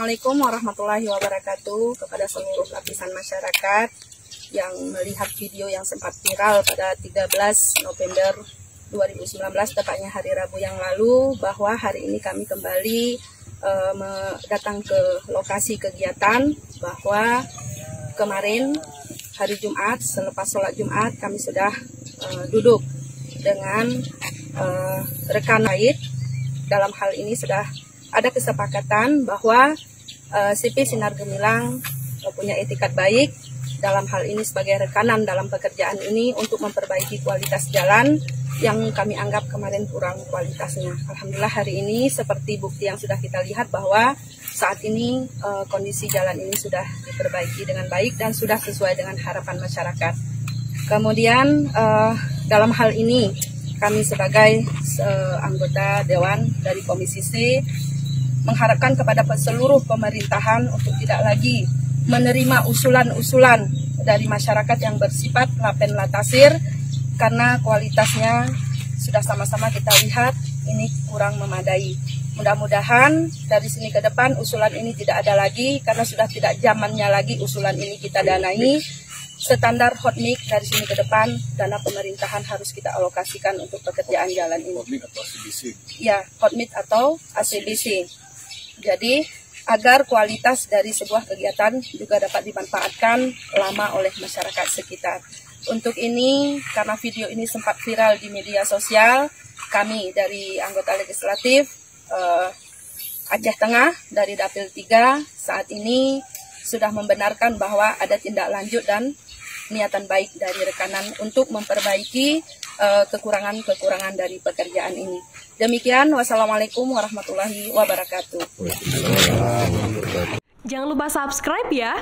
Assalamualaikum warahmatullahi wabarakatuh kepada seluruh lapisan masyarakat yang melihat video yang sempat viral pada 13 November 2019 tepatnya hari Rabu yang lalu bahwa hari ini kami kembali uh, datang ke lokasi kegiatan bahwa kemarin hari Jumat selepas sholat Jumat kami sudah uh, duduk dengan uh, rekan lain dalam hal ini sudah ada kesepakatan bahwa uh, CP Sinar Gemilang punya etikat baik dalam hal ini sebagai rekanan dalam pekerjaan ini untuk memperbaiki kualitas jalan yang kami anggap kemarin kurang kualitasnya. Alhamdulillah hari ini seperti bukti yang sudah kita lihat bahwa saat ini uh, kondisi jalan ini sudah diperbaiki dengan baik dan sudah sesuai dengan harapan masyarakat. Kemudian uh, dalam hal ini kami sebagai uh, anggota dewan dari Komisi C mengharapkan kepada seluruh pemerintahan untuk tidak lagi menerima usulan-usulan dari masyarakat yang bersifat lapen latasir karena kualitasnya sudah sama-sama kita lihat ini kurang memadai. Mudah-mudahan dari sini ke depan usulan ini tidak ada lagi karena sudah tidak zamannya lagi usulan ini kita danai. Standar hot mix dari sini ke depan dana pemerintahan harus kita alokasikan untuk pekerjaan jalan ini. Hot atau ACBC? Ya, hot mix atau ACBC. Jadi agar kualitas dari sebuah kegiatan juga dapat dimanfaatkan lama oleh masyarakat sekitar. Untuk ini, karena video ini sempat viral di media sosial, kami dari anggota legislatif uh, Aceh Tengah dari Dapil 3 saat ini sudah membenarkan bahwa ada tindak lanjut dan niatan baik dari rekanan untuk memperbaiki eh, kekurangan-kekurangan uh, dari pekerjaan ini. Demikian, wassalamualaikum warahmatullahi wabarakatuh. Jangan lupa subscribe ya.